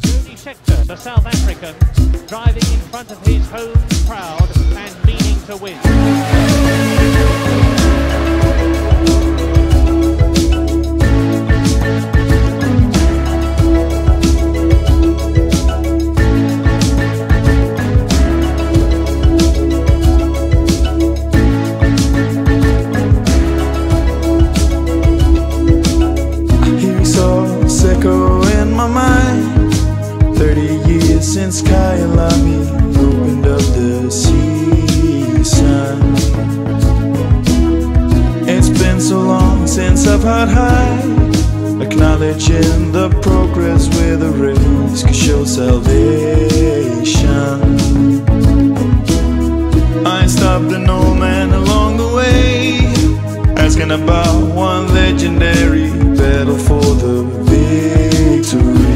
Jody Scheckter, the South African, driving in front of his home crowd and meaning to win. High. Acknowledging the progress with a could show salvation. I stopped an old man along the way, asking about one legendary battle for the victory.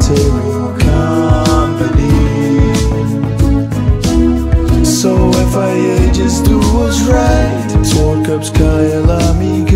Solitary company. So FIA just do what's right. It's World Cup's Kyalami